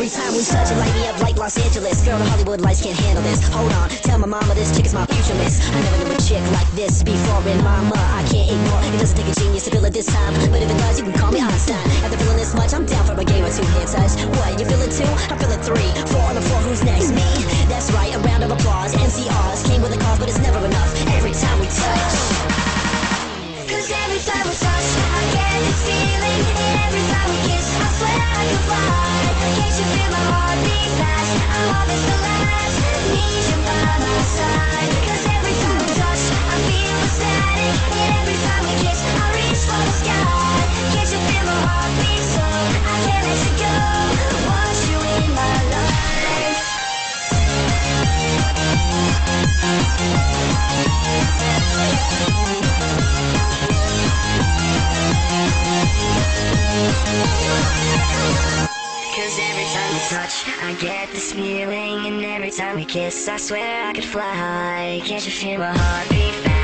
Every time we touch it, light me up like Los Angeles. Girl, the Hollywood lights can't handle this. Hold on, tell my mama this chick is my future miss. I never knew a chick like this before, and mama, I can't ignore. It doesn't take a genius to feel it this time, but if it does, you can call me Einstein. After feeling this much, I'm down for a game or two hand touch. What, you feel it? I feel it three, four on the floor, who's next? Me? That's right, a round of applause. MCRs came with a cause, but it's never enough. Every time we touch, I get this feeling And every time we kiss, I swear I could fly Can't you feel my heartbeat fast?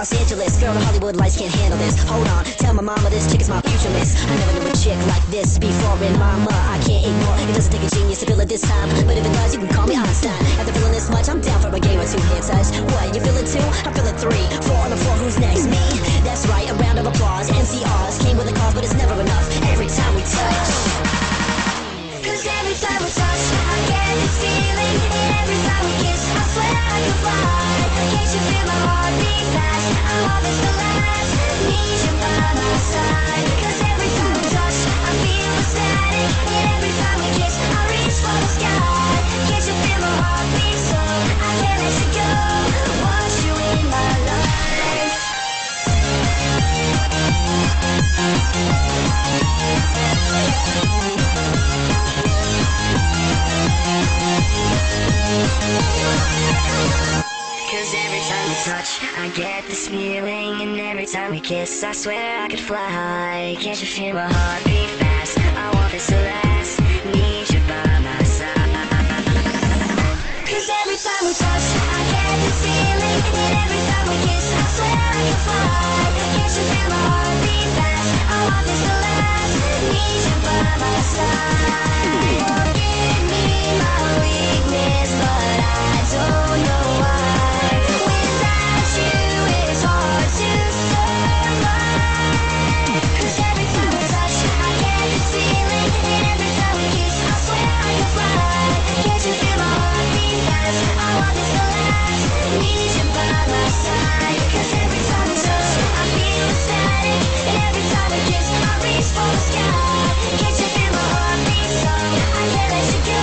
Los Angeles. Girl the Hollywood lights can't handle this. Hold on, tell my mama this chick is my future miss. I never knew a chick like this before, and mama, I can't ignore. It doesn't take a genius to feel it this time, but if it does, you can call me Einstein. After feeling this much, I'm down for a game or two. Hand touch. What, you feeling too? Touch, I get this feeling, and every time we kiss, I swear I could fly. Can't you feel my heart beat fast? I want this to last. Need